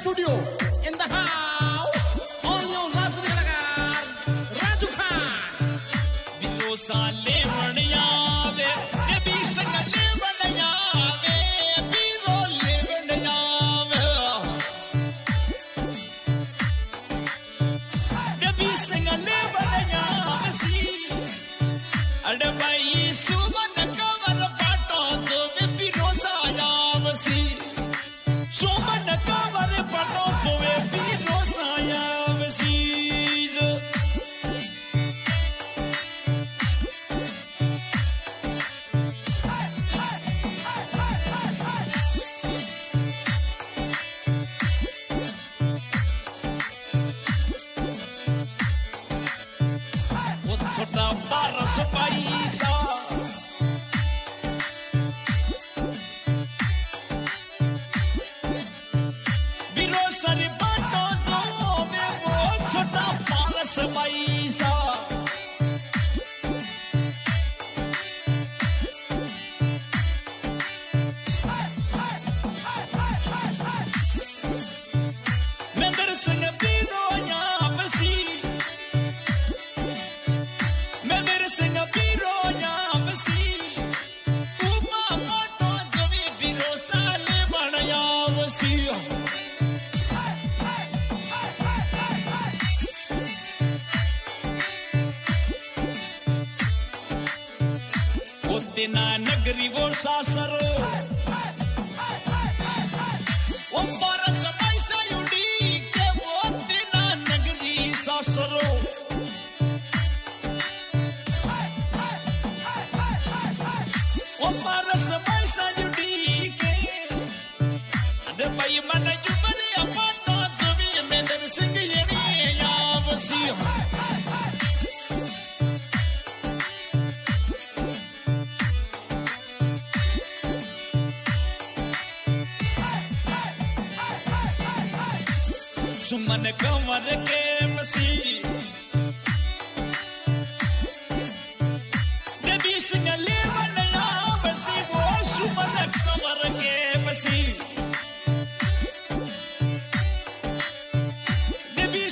studio in the house. all your last Raju Khan. Vito Sale Maniya. वो छोटा बारस पैसा। बिरोसरी बाटो जो में वो छोटा बारस पैसा। तेना नगरी वो सासरो सुमन कंवर के मसी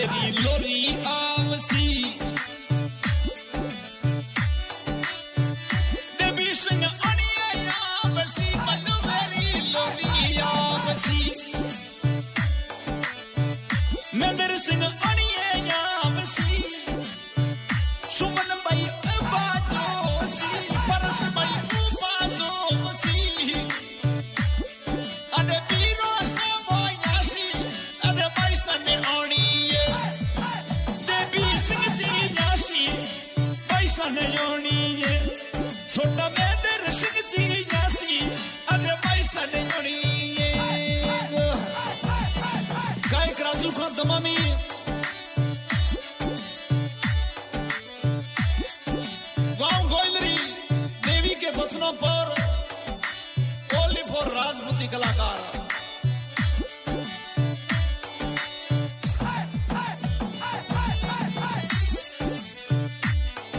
baby lori awasi debi singa ani ya basi mai पैसा ने ओणी छोटा अरे पैसा ने ओणी काय राजू खान तमामी। गाँव गोइलरी देवी के बचनों पर ओनली फॉर राजपूती कलाकार।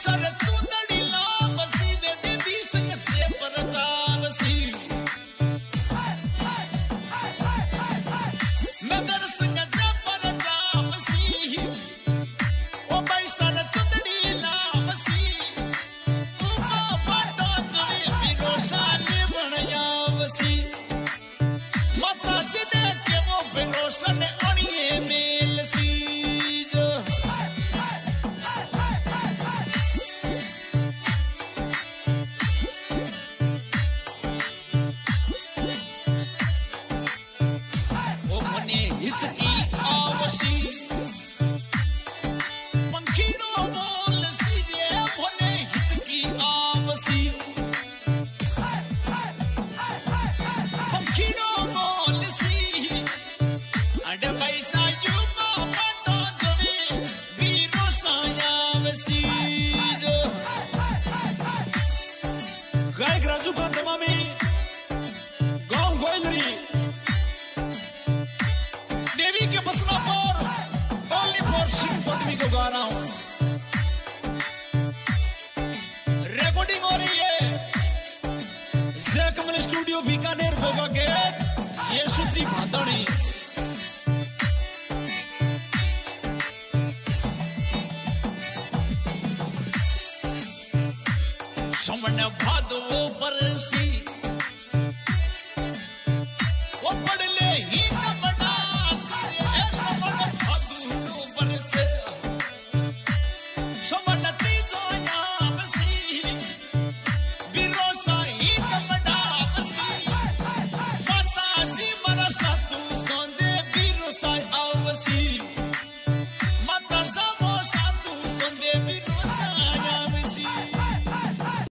sorry. machine. को गा रहा हूँ। रिकॉर्डिंग हो रही है। जैकमल स्टूडियो बीकानेर होगा गेट ये सूची भादड़ी समण भादो परसी वो पढ़